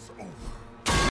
It's over.